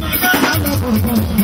哎呀！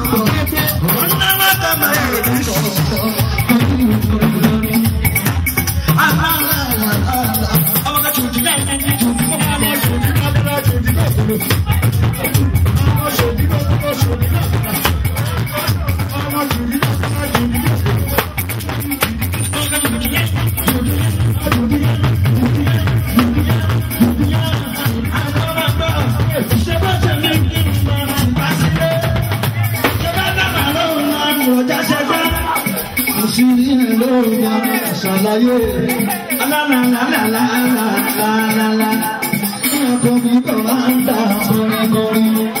Thank you. ṣàlàyé. Alálàlálàlálàlá. Ní àkọ́bí bọ̀ máa ń ta kọrin kọrin.